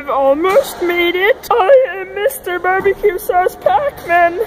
I've almost made it. I am Mr. Barbecue Sauce Pac-Man.